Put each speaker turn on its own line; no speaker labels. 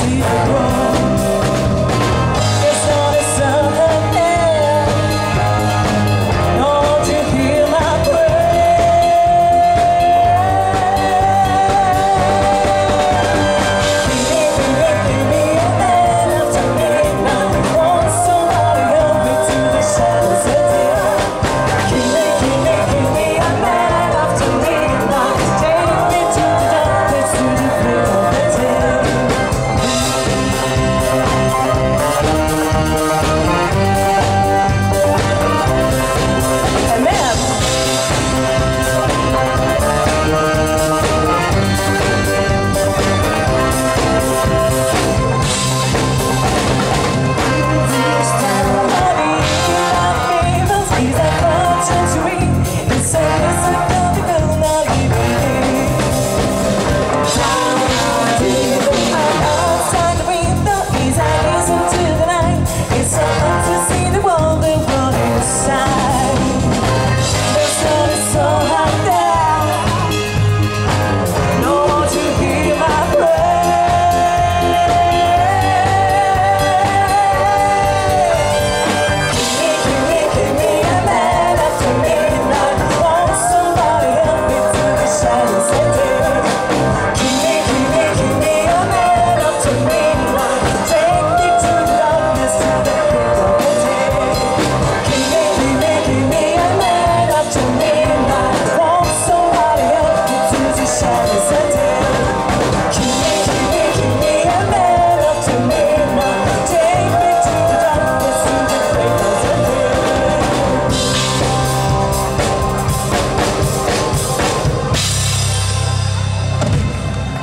see the world.